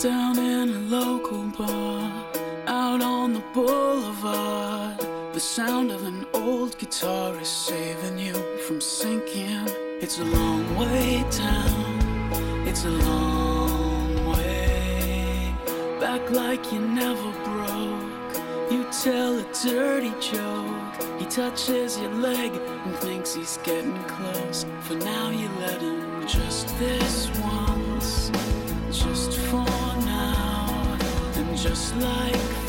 down in a local bar, out on the boulevard. The sound of an old guitar is saving you from sinking. It's a long way down, it's a long way back, like you never broke. You tell a dirty joke, he touches your leg and thinks he's getting close. For now, you let him just this once. Just like